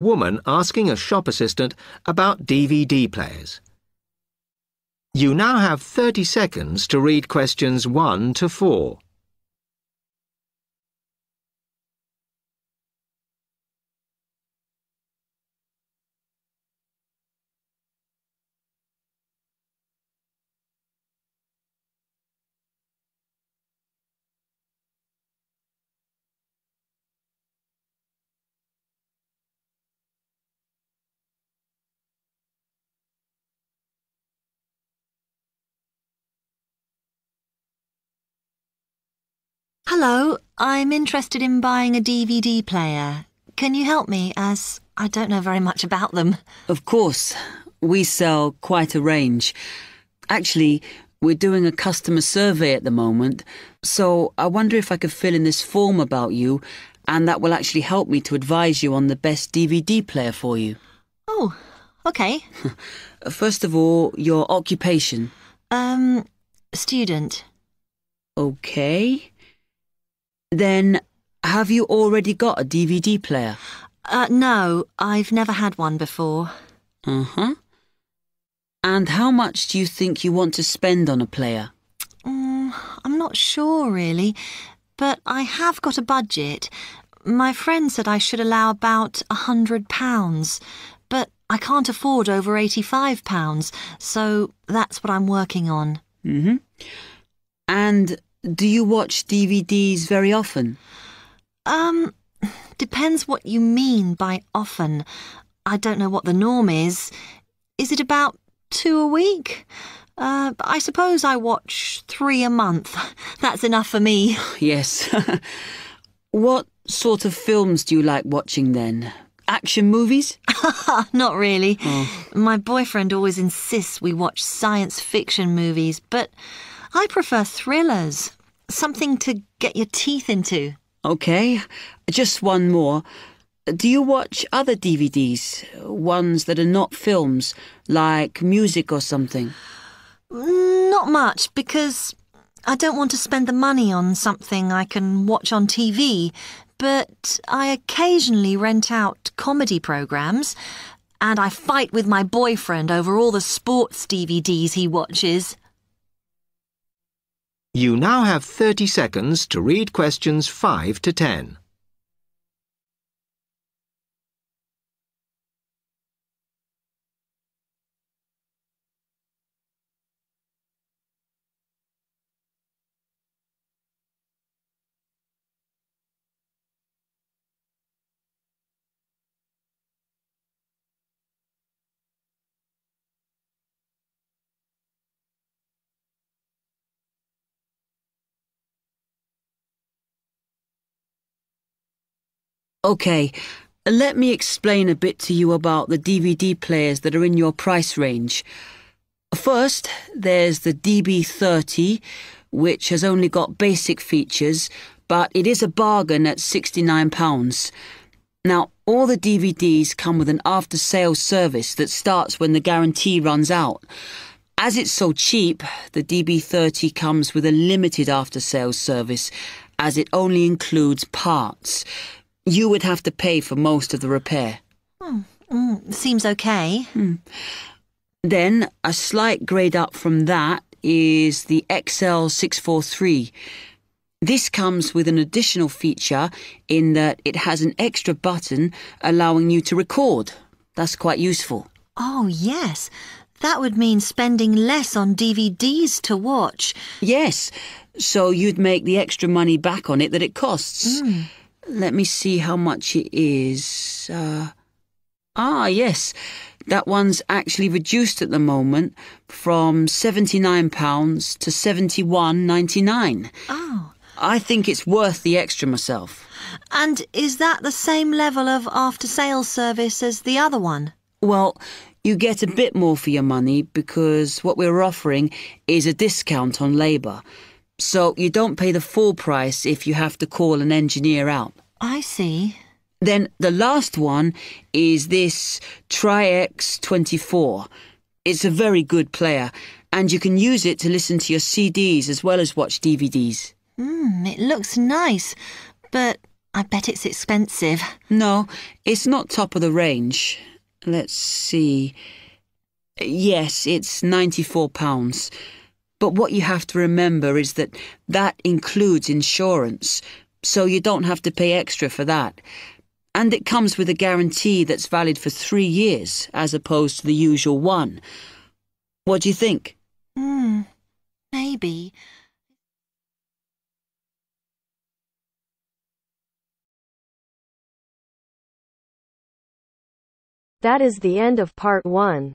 Woman asking a shop assistant about DVD players. You now have 30 seconds to read questions 1 to 4. Hello, I'm interested in buying a DVD player. Can you help me, as I don't know very much about them? Of course. We sell quite a range. Actually, we're doing a customer survey at the moment, so I wonder if I could fill in this form about you, and that will actually help me to advise you on the best DVD player for you. Oh, okay. First of all, your occupation. Um, student. Okay. Then, have you already got a DVD player? Uh, no, I've never had one before. Uh huh. And how much do you think you want to spend on a player? Mm, I'm not sure, really, but I have got a budget. My friend said I should allow about a hundred pounds, but I can't afford over eighty-five pounds, so that's what I'm working on. Mm-hmm. And do you watch DVDs very often? Um, depends what you mean by often. I don't know what the norm is. Is it about two a week? Uh, I suppose I watch three a month. That's enough for me. Yes. what sort of films do you like watching then? Action movies? Not really. Oh. My boyfriend always insists we watch science fiction movies, but I prefer thrillers. Something to get your teeth into. Okay, just one more. Do you watch other DVDs? Ones that are not films, like music or something? Not much, because I don't want to spend the money on something I can watch on TV, but I occasionally rent out comedy programs, and I fight with my boyfriend over all the sports DVDs he watches. You now have 30 seconds to read questions 5 to 10. Okay, let me explain a bit to you about the DVD players that are in your price range. First, there's the DB30, which has only got basic features, but it is a bargain at £69. Now, all the DVDs come with an after sales service that starts when the guarantee runs out. As it's so cheap, the DB30 comes with a limited after sales service, as it only includes parts. You would have to pay for most of the repair. Hmm. Mm, seems okay. Hmm. Then, a slight grade up from that is the XL643. This comes with an additional feature in that it has an extra button allowing you to record. That's quite useful. Oh, yes. That would mean spending less on DVDs to watch. Yes, so you'd make the extra money back on it that it costs. Mm. Let me see how much it is. Uh, ah, yes. That one's actually reduced at the moment from £79 to seventy-one ninety-nine. Oh. I think it's worth the extra myself. And is that the same level of after sales service as the other one? Well, you get a bit more for your money because what we're offering is a discount on labour. So you don't pay the full price if you have to call an engineer out. I see. Then the last one is this Tri-X 24. It's a very good player, and you can use it to listen to your CDs as well as watch DVDs. Hmm, it looks nice, but I bet it's expensive. No, it's not top of the range. Let's see. Yes, it's £94. But what you have to remember is that that includes insurance, so you don't have to pay extra for that. And it comes with a guarantee that's valid for three years, as opposed to the usual one. What do you think? Hmm, maybe. That is the end of part one.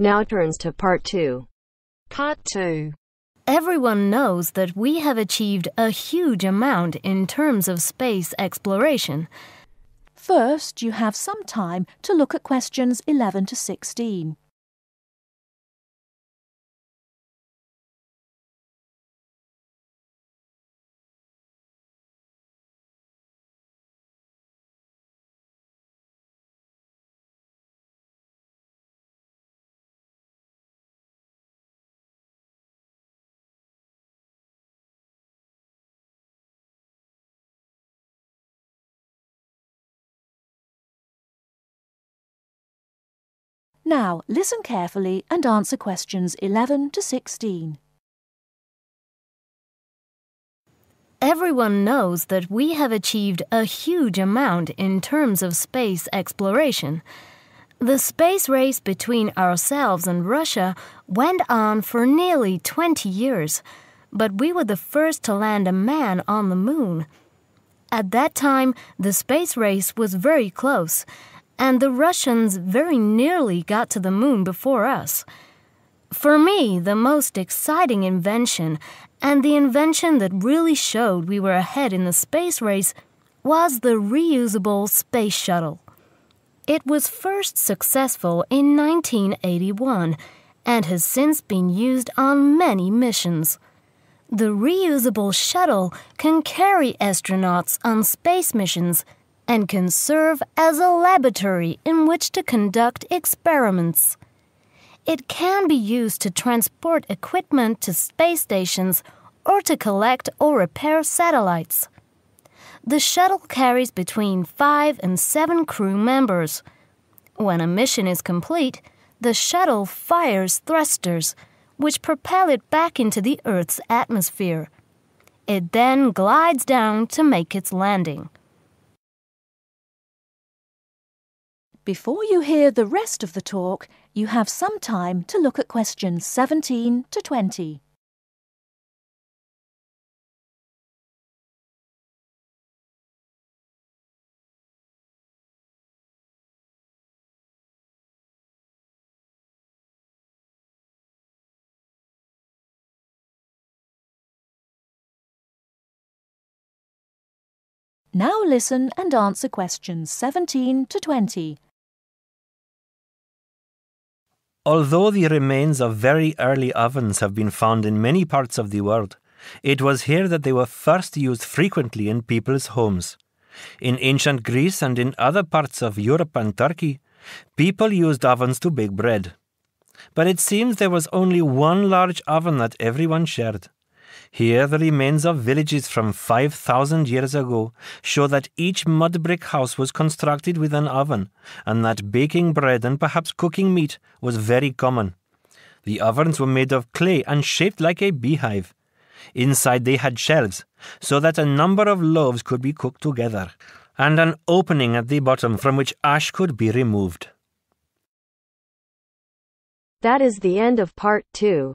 Now turns to part two. Part 2. Everyone knows that we have achieved a huge amount in terms of space exploration. First, you have some time to look at questions 11 to 16. Now, listen carefully and answer questions 11 to 16. Everyone knows that we have achieved a huge amount in terms of space exploration. The space race between ourselves and Russia went on for nearly 20 years, but we were the first to land a man on the moon. At that time, the space race was very close, and the Russians very nearly got to the moon before us. For me, the most exciting invention, and the invention that really showed we were ahead in the space race, was the reusable space shuttle. It was first successful in 1981 and has since been used on many missions. The reusable shuttle can carry astronauts on space missions and can serve as a laboratory in which to conduct experiments. It can be used to transport equipment to space stations or to collect or repair satellites. The shuttle carries between five and seven crew members. When a mission is complete, the shuttle fires thrusters, which propel it back into the Earth's atmosphere. It then glides down to make its landing. Before you hear the rest of the talk, you have some time to look at questions 17 to 20. Now listen and answer questions 17 to 20. Although the remains of very early ovens have been found in many parts of the world, it was here that they were first used frequently in people's homes. In ancient Greece and in other parts of Europe and Turkey, people used ovens to bake bread. But it seems there was only one large oven that everyone shared. Here, the remains of villages from 5,000 years ago show that each mud brick house was constructed with an oven, and that baking bread and perhaps cooking meat was very common. The ovens were made of clay and shaped like a beehive. Inside they had shelves, so that a number of loaves could be cooked together, and an opening at the bottom from which ash could be removed. That is the end of part two.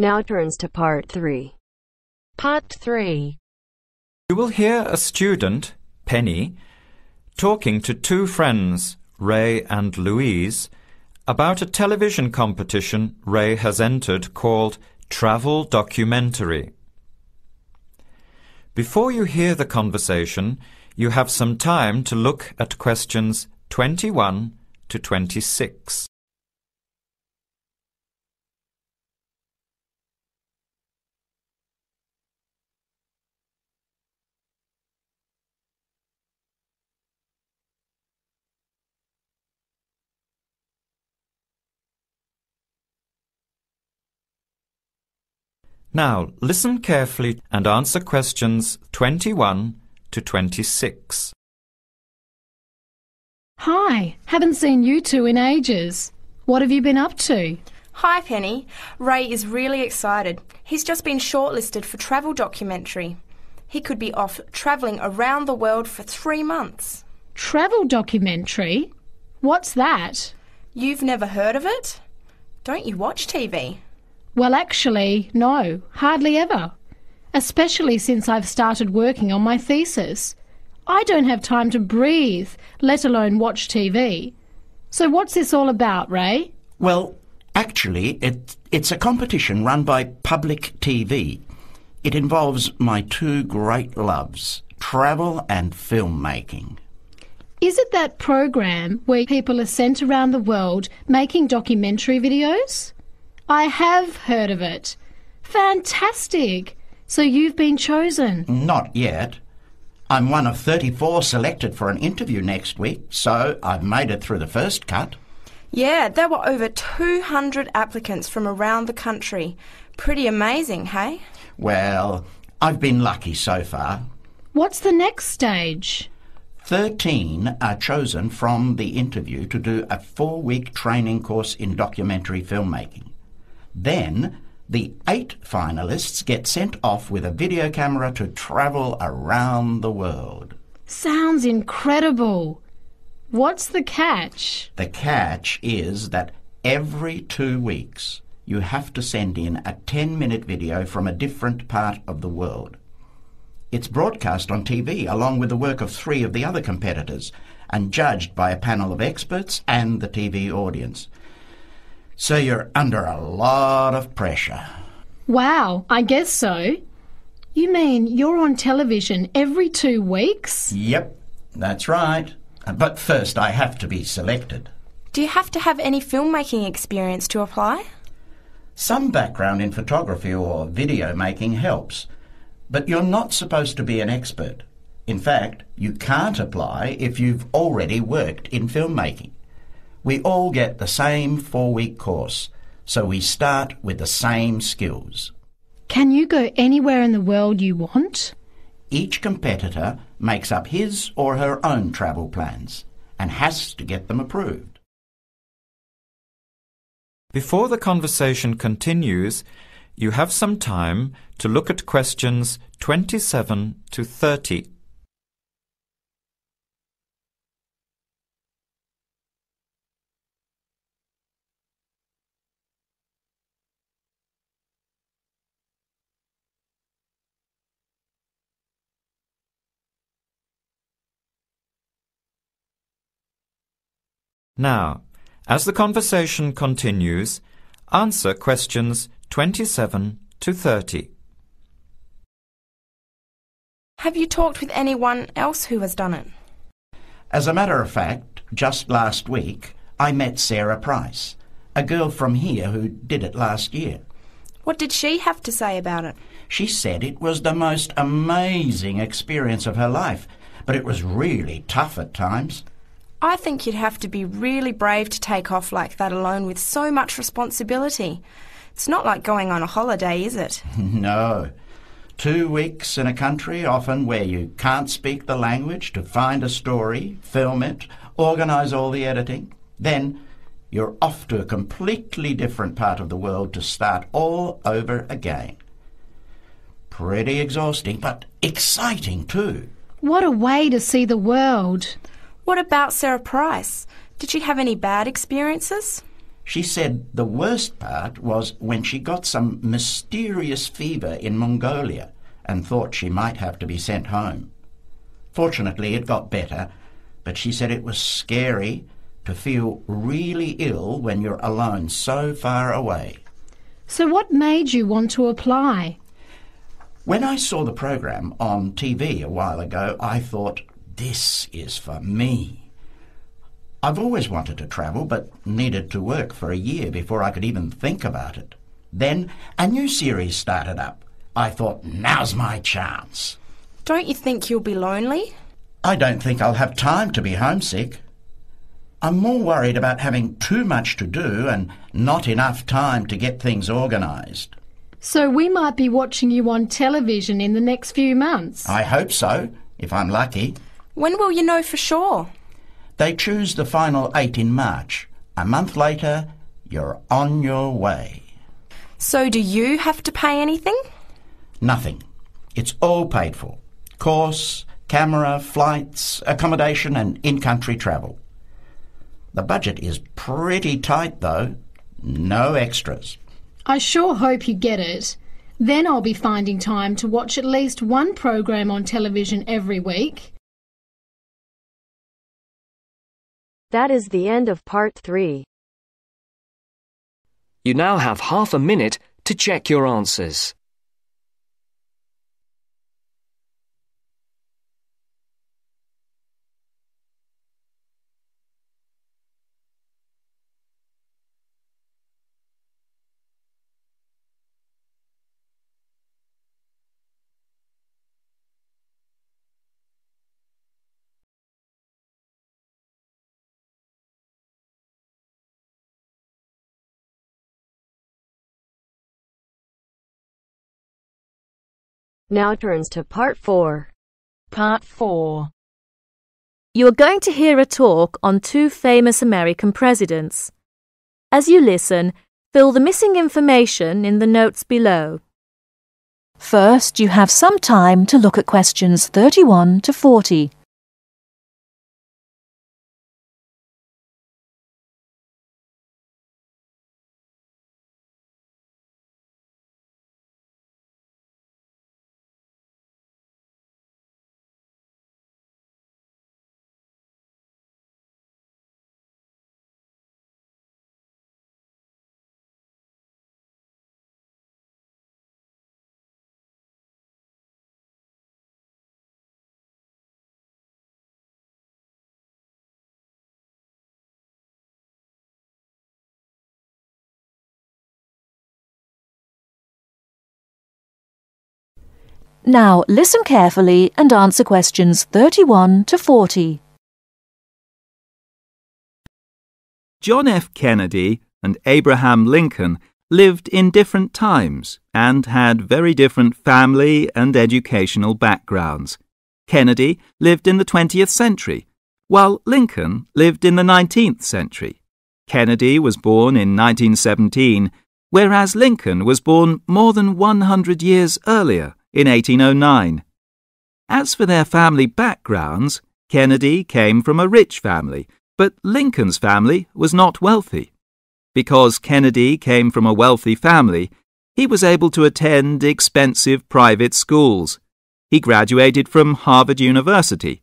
Now turns to part 3. Part 3. You will hear a student, Penny, talking to two friends, Ray and Louise, about a television competition Ray has entered called Travel Documentary. Before you hear the conversation, you have some time to look at questions 21 to 26. Now, listen carefully and answer questions 21 to 26. Hi, haven't seen you two in ages. What have you been up to? Hi, Penny. Ray is really excited. He's just been shortlisted for travel documentary. He could be off travelling around the world for three months. Travel documentary? What's that? You've never heard of it? Don't you watch TV? Well, actually, no, hardly ever. Especially since I've started working on my thesis. I don't have time to breathe, let alone watch TV. So what's this all about, Ray? Well, actually, it, it's a competition run by public TV. It involves my two great loves, travel and filmmaking. Is it that program where people are sent around the world making documentary videos? I have heard of it. Fantastic! So you've been chosen? Not yet. I'm one of 34 selected for an interview next week, so I've made it through the first cut. Yeah, there were over 200 applicants from around the country. Pretty amazing, hey? Well, I've been lucky so far. What's the next stage? 13 are chosen from the interview to do a four week training course in documentary filmmaking. Then, the eight finalists get sent off with a video camera to travel around the world. Sounds incredible. What's the catch? The catch is that every two weeks you have to send in a 10 minute video from a different part of the world. It's broadcast on TV along with the work of three of the other competitors and judged by a panel of experts and the TV audience. So you're under a lot of pressure. Wow, I guess so. You mean you're on television every two weeks? Yep, that's right. But first I have to be selected. Do you have to have any filmmaking experience to apply? Some background in photography or video making helps, but you're not supposed to be an expert. In fact, you can't apply if you've already worked in filmmaking. We all get the same four week course, so we start with the same skills. Can you go anywhere in the world you want? Each competitor makes up his or her own travel plans and has to get them approved. Before the conversation continues, you have some time to look at questions 27 to 30. Now, as the conversation continues, answer questions 27 to 30. Have you talked with anyone else who has done it? As a matter of fact, just last week I met Sarah Price, a girl from here who did it last year. What did she have to say about it? She said it was the most amazing experience of her life, but it was really tough at times. I think you'd have to be really brave to take off like that alone with so much responsibility. It's not like going on a holiday, is it? no. Two weeks in a country, often where you can't speak the language, to find a story, film it, organise all the editing. Then you're off to a completely different part of the world to start all over again. Pretty exhausting, but exciting too. What a way to see the world. What about Sarah Price? Did she have any bad experiences? She said the worst part was when she got some mysterious fever in Mongolia and thought she might have to be sent home. Fortunately, it got better, but she said it was scary to feel really ill when you're alone so far away. So, what made you want to apply? When I saw the program on TV a while ago, I thought, this is for me. I've always wanted to travel, but needed to work for a year before I could even think about it. Then a new series started up. I thought, now's my chance. Don't you think you'll be lonely? I don't think I'll have time to be homesick. I'm more worried about having too much to do and not enough time to get things organised. So, we might be watching you on television in the next few months. I hope so, if I'm lucky. When will you know for sure? They choose the final eight in March. A month later, you're on your way. So, do you have to pay anything? Nothing. It's all paid for. Course, camera, flights, accommodation, and in country travel. The budget is pretty tight, though. No extras. I sure hope you get it. Then I'll be finding time to watch at least one program on television every week. That is the end of part 3. You now have half a minute to check your answers. Now turns to part 4. Part 4. You are going to hear a talk on two famous American presidents. As you listen, fill the missing information in the notes below. First, you have some time to look at questions 31 to 40. Now listen carefully and answer questions 31 to 40. John F. Kennedy and Abraham Lincoln lived in different times and had very different family and educational backgrounds. Kennedy lived in the 20th century, while Lincoln lived in the 19th century. Kennedy was born in 1917, whereas Lincoln was born more than 100 years earlier in 1809. As for their family backgrounds, Kennedy came from a rich family, but Lincoln's family was not wealthy. Because Kennedy came from a wealthy family, he was able to attend expensive private schools. He graduated from Harvard University.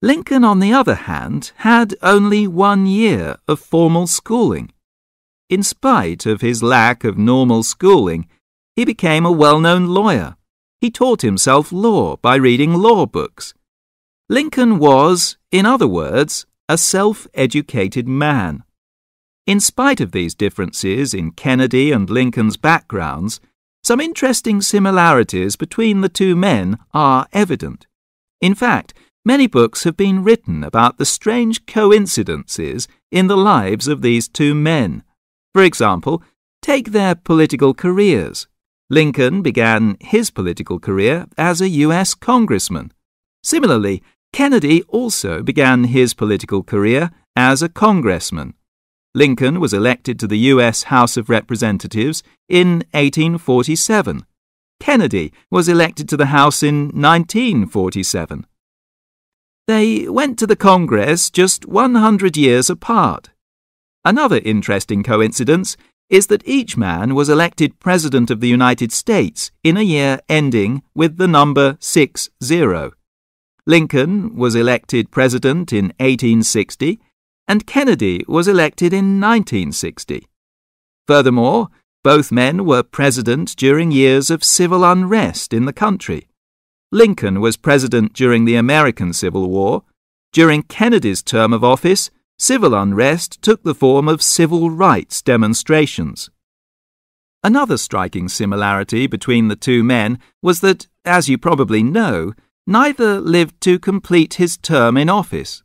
Lincoln, on the other hand, had only one year of formal schooling. In spite of his lack of normal schooling, he became a well-known lawyer he taught himself law by reading law books. Lincoln was, in other words, a self-educated man. In spite of these differences in Kennedy and Lincoln's backgrounds, some interesting similarities between the two men are evident. In fact, many books have been written about the strange coincidences in the lives of these two men. For example, take their political careers. Lincoln began his political career as a U.S. congressman. Similarly, Kennedy also began his political career as a congressman. Lincoln was elected to the U.S. House of Representatives in 1847. Kennedy was elected to the House in 1947. They went to the Congress just 100 years apart. Another interesting coincidence is that each man was elected President of the United States in a year ending with the number 60. Lincoln was elected President in 1860 and Kennedy was elected in 1960. Furthermore, both men were president during years of civil unrest in the country. Lincoln was president during the American Civil War. During Kennedy's term of office, civil unrest took the form of civil rights demonstrations. Another striking similarity between the two men was that, as you probably know, neither lived to complete his term in office.